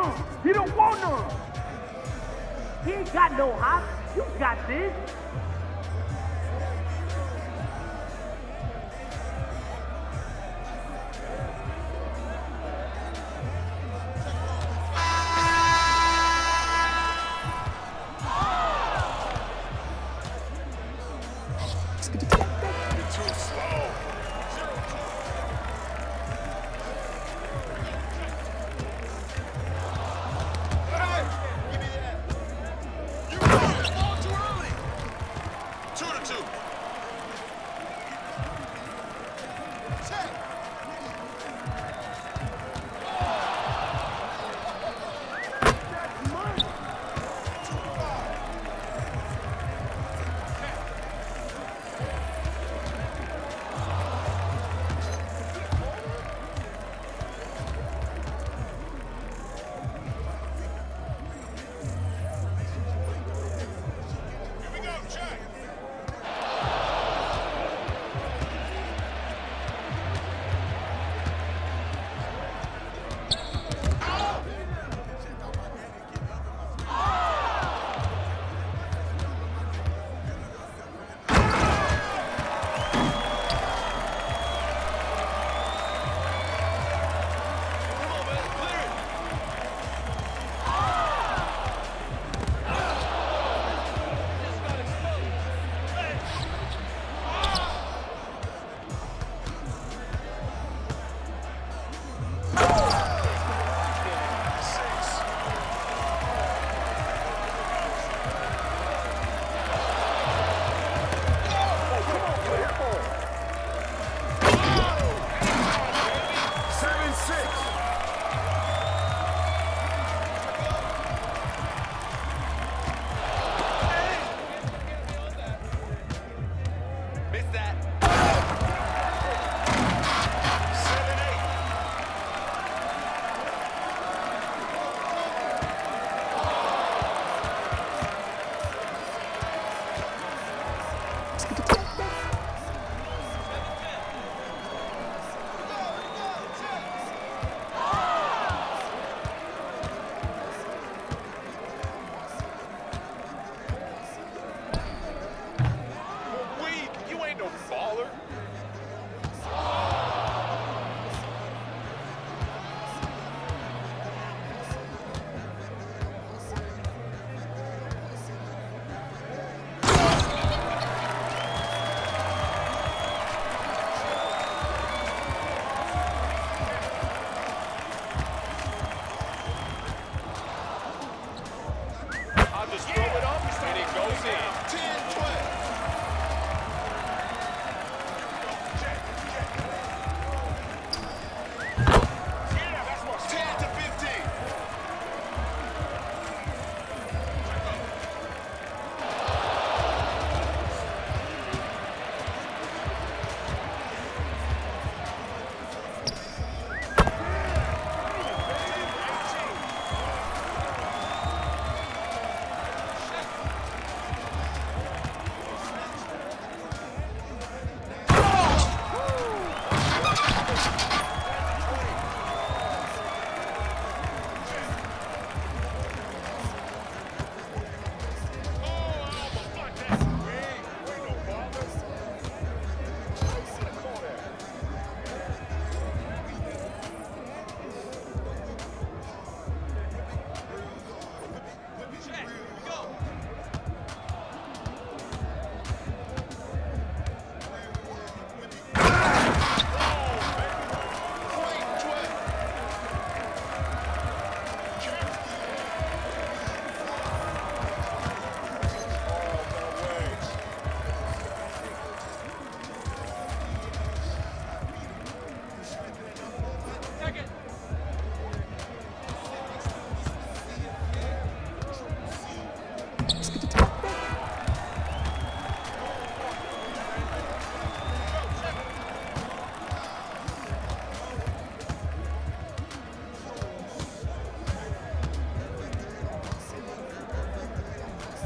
none. He don't want none. He ain't got no hops. You got this.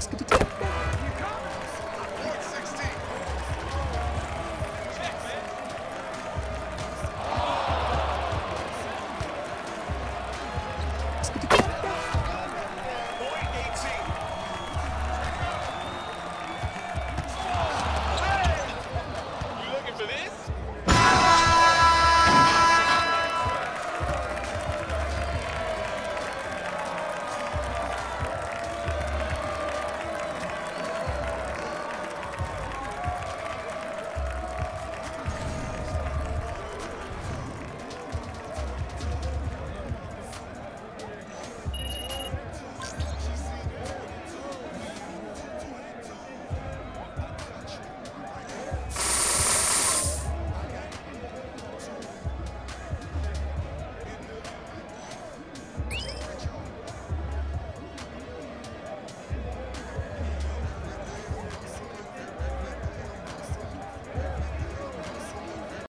Skibidi.